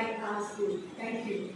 ask you. Thank you.